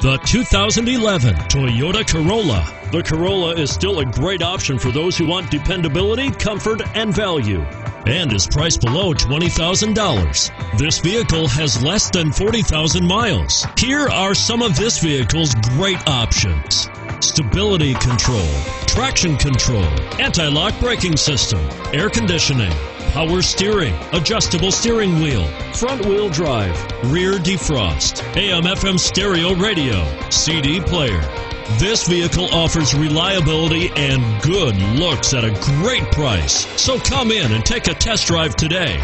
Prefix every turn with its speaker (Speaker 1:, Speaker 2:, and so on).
Speaker 1: The 2011 Toyota Corolla. The Corolla is still a great option for those who want dependability, comfort, and value. And is priced below $20,000. This vehicle has less than 40,000 miles. Here are some of this vehicle's great options stability control, traction control, anti lock braking system, air conditioning power steering, adjustable steering wheel, front wheel drive, rear defrost, AM FM stereo radio, CD player. This vehicle offers reliability and good looks at a great price. So come in and take a test drive today.